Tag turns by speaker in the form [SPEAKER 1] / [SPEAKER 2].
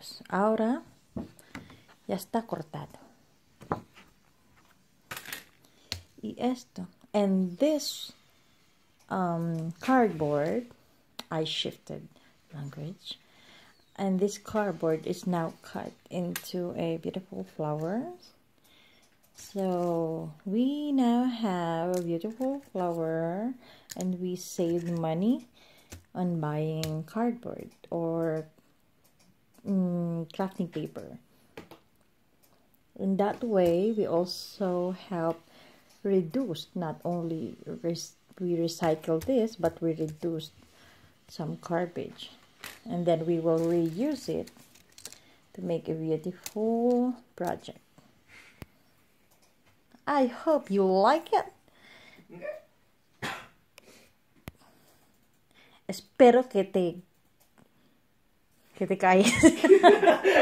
[SPEAKER 1] cortados. Ahora ya está cortado. Y esto. And this um, cardboard, I shifted language. And this cardboard is now cut into a beautiful flower. So we now have a beautiful flower and we saved money on buying cardboard or mm, crafting paper. In that way, we also help reduce not only we recycle this, but we reduce some garbage, and then we will reuse it to make a beautiful project. I hope you like it. Espero que te que te calles.